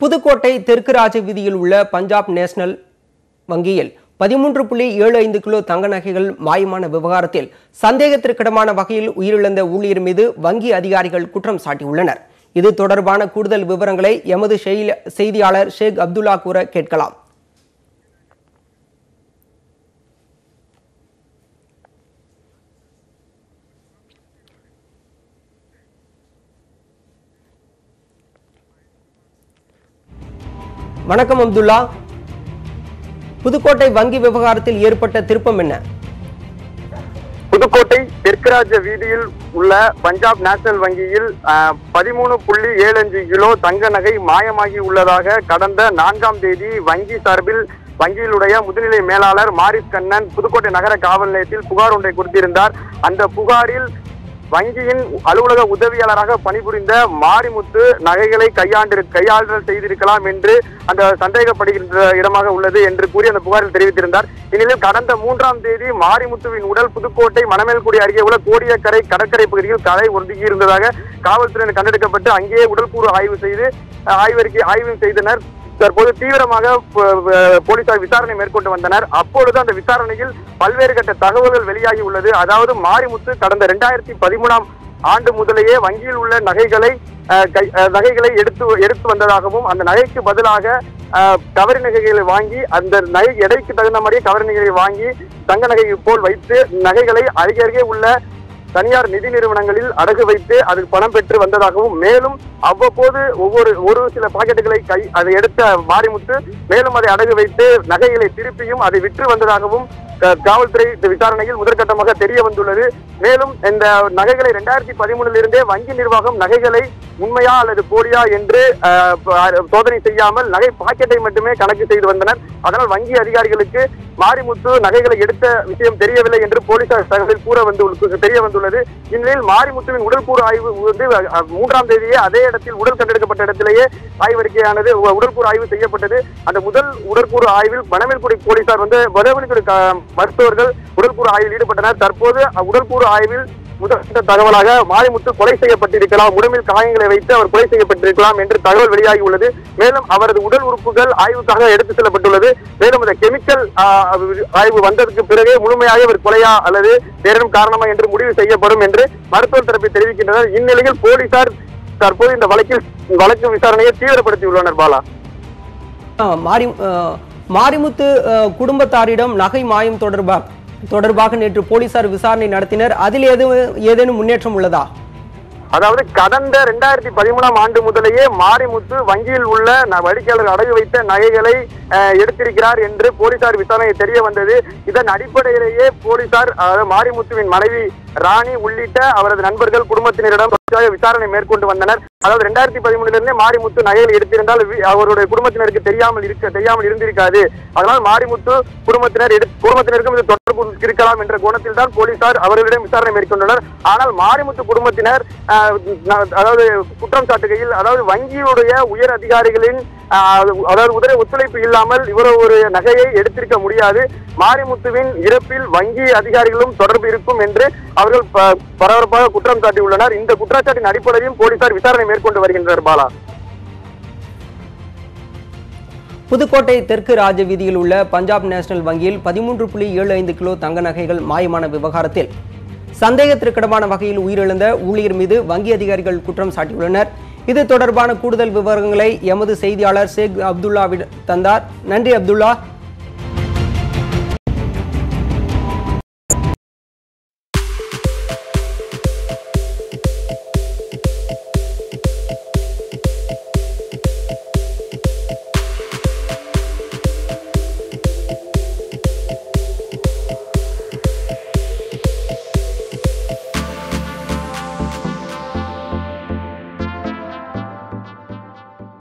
புதுக்கோட்டை தெற்கு ராஜ வீதியில் உள்ள பஞ்சாப் நேஷனல் வங்கியில் பதிமூன்று புள்ளி ஏழு ஐந்து கிலோ தங்க நகைகள் மாயமான விவகாரத்தில் சந்தேகத்திற்கிடமான வகையில் உயிரிழந்த ஊழியர் மீது வங்கி அதிகாரிகள் குற்றம் சாட்டியுள்ளனர். இது தொடர்பான கூடுதல் விவரங்களை எமது செய்தியாளர் ஷேக் அப்துல்லா கூற கேட்கலாம். வணக்கம் அப்துல்லா. புதுக்கோட்டை வங்கி விவகாரத்தில் ஏற்பட்ட திருப்பம் என்ன? புதுக்கோட்டை தெற்குராஜ வீதியில் உள்ள பஞ்சாப் நேஷனல் வங்கியில் பதிமூணு புள்ளி ஏழு அஞ்சு கிலோ தங்க நகை மாயமாகி உள்ளதாக கடந்த நான்காம் தேதி வங்கி சார்பில் வங்கியிலுடைய முதுநிலை மேலாளர் மாரிஸ் கண்ணன் புதுக்கோட்டை நகர காவல் நிலையத்தில் புகார் ஒன்றை கொடுத்திருந்தார். அந்த புகாரில் வங்கியின் அலுவலக உதவியாளராக பணிபுரிந்த மாரிமுத்து நகைகளை கையாண்டு கையாளுதல் செய்திருக்கலாம் என்று அந்த சந்தேகப்படுகின்ற இடமாக உள்ளது என்று கூறி அந்த புகாரில் தெரிவித்திருந்தார். இந்நிலையில் கடந்த மூன்றாம் தேதி மாரிமுத்துவின் உடல் புதுக்கோட்டை மணமேல்குடி அருகே உள்ள கோடியக்கரை கடற்கரை பகுதியில் கரை ஒதுங்கி இருந்ததாக காவல்துறையினர் கண்டெடுக்கப்பட்டு அங்கேயே உடல்கூறு ஆய்வு செய்து ஆய்வறிக்கை ஆய்வு செய்தனர். தற்போது தீவிரமாக போலீசார் விசாரணை மேற்கொண்டு வந்தனர். அப்பொழுது அந்த விசாரணையில் பல்வேறு கட்ட தகவல்கள் வெளியாகி உள்ளது. அதாவது மாரிமுத்து கடந்த இரண்டாயிரத்தி பதிமூணாம் ஆண்டு முதலேயே வங்கியில் உள்ள நகைகளை கை- நகைகளை எடுத்து எடுத்து வந்ததாகவும் அந்த நகைக்கு பதிலாக கவரி நகைகளை வாங்கி அந்த நகை எடைக்கு தகுந்த மாதிரியே கவரி நகைகளை வாங்கி தங்க நகை போல் வைத்து நகைகளை அருகே அருகே உள்ள தனியார் நிதி நிறுவனங்களில் அடகு வைத்து அதுக்கு பணம் பெற்று வந்ததாகவும் மேலும் அவ்வப்போது ஒவ்வொரு ஒரு சில பாக்கெட்டுகளை கை அதை எடுத்த மாரிமுத்து மேலும் அதை அடகு வைத்து நகைகளை திருப்பியும் அதை விற்று வந்ததாகவும் காவல்துறை விசாரணையில் முதற்கட்டமாக தெரிய வந்துள்ளது. மேலும் இந்த நகைகளை இரண்டாயிரத்தி பதிமூணுல வங்கி நிர்வாகம் நகைகளை உண்மையா அல்லது போலியா என்று சோதனை செய்யாமல் நகை பாக்கெட்டை மட்டுமே கணக்கு செய்து வந்தனர். அதனால் வங்கி அதிகாரிகளுக்கு மாரிமுத்து நகைகளை எடுத்த விஷயம் தெரியவில்லை என்று போலீசார் தகவலில் கூற வந்து தெரிய வந்துள்ளது. இந்நிலையில் மாரிமுத்துவின் உடற்கூறு ஆய்வு வந்து மூன்றாம் தேதியே அதே இடத்தில் உடல் கண்டெடுக்கப்பட்ட இடத்திலேயே ஆய்வறிக்கையானது உடற்கூறு ஆய்வு செய்யப்பட்டது. அந்த முதல் உடற்கூறு ஆய்வில் பனவேல்குடி போலீசார் வந்து பனவேல்குடி மருத்துவர்கள் உடல்கூறு ஆய்வில் ஈடுபட்டனர். தற்போது உடல்கூறு ஆய்வில் முதற்கட்ட தகவலாக மாரிமுத்து கொலை செய்யப்பட்டிருக்கலாம். உடம்பில் காயங்களை வைத்து அவர் கொலை செய்யப்பட்டிருக்கலாம் என்று தகவல் வெளியாகி உள்ளது. மேலும் அவரது உடல் உறுப்புகள் ஆய்வுக்காக எடுத்து செல்லப்பட்டுள்ளது. மேலும் இந்த கெமிக்கல் ஆய்வு வந்ததற்கு பிறகே முழுமையாக இவர் கொலையா அல்லது வேறும் காரணமா என்று முடிவு செய்யப்படும் என்று மருத்துவர் தரப்பை தெரிவிக்கின்றனர். இந்நிலையில் போலீசார் தற்போது இந்த வழக்கில் வழக்கு விசாரணையை தீவிரப்படுத்தியுள்ளனர் பாலா. மாரி மாரிமுத்து குடும்பத்தாரிடம் நகை மாயம் தொடர்பாக தொடர்பாக நேற்று போலீசார் விசாரணை நடத்தினர். அதில் எதுவும் ஏதேனும் முன்னேற்றம் உள்ளதா? அதாவது கடந்த ரெண்டாயிரத்தி பதிமூணாம் ஆண்டு முதலேயே மாரிமுத்து வங்கியில் உள்ள வடிக்கையாளர் அடகு வைத்த நகைகளை எடுத்திருக்கிறார் என்று போலீசார் விசாரணை தெரிய வந்தது. இதன் அடிப்படையிலேயே போலீசார் அதாவது மாரிமுத்துவின் மனைவி ராணி உள்ளிட்ட அவரது நண்பர்கள் குடும்பத்தினரிடம் விசாரணை மேற்கொண்டு வந்தனர். அதாவது ரெண்டாயிரத்தி பதிமூணுலேருந்தே மாரிமுத்து நகைகள் எடுத்திருந்தால் அவருடைய குடும்பத்தினருக்கு தெரியாமல் இருக்க தெரியாமல் இருந்திருக்காது. அதனால் மாரிமுத்து குடும்பத்தினர் குடும்பத்தினருக்கும் இது இருக்கலாம் என்ற கோணத்தில் தான் போலீசார் அவர்களிடம் விசாரணை மேற்கொண்டனர். ஆனால் மாரிமுத்து குடும்பத்தினர் அதாவது குற்றம் சாட்டுகையில் அதாவது வங்கியுடைய உயர் அதிகாரிகளின் ஆஹ், அதாவது உதவி ஒத்துழைப்பு இல்லாமல் இவர் ஒரு நகையை எடுத்திருக்க முடியாது. மாரிமுத்துவின் இறப்பில் வங்கி அதிகாரிகளும் தொடர்பு இருக்கும் என்று அவர்கள் ப- பரபரப்பாக குற்றம் சாட்டியுள்ளனர். இந்த குற்றச்சாட்டின் அடிப்படையும் போலீசார் விசாரணை மேற்கொண்டு வருகின்றனர் பாலா. புதுக்கோட்டை தெற்கு ராஜ வீதியில் உள்ள பஞ்சாப் நேஷனல் வங்கியில் பதிமூன்று புள்ளி ஏழு ஐந்து கிலோ தங்க நகைகள் மாயமான விவகாரத்தில் சந்தேகத்திற்கிடமான வகையில் உயிரிழந்த ஊழியர் மீது வங்கி அதிகாரிகள் குற்றம் சாட்டியுள்ளனர். இது தொடர்பான கூடுதல் விவரங்களை எமது செய்தியாளர் ஷேக் அப்துல்லாவிடம் தந்தார். நன்றி அப்துல்லா.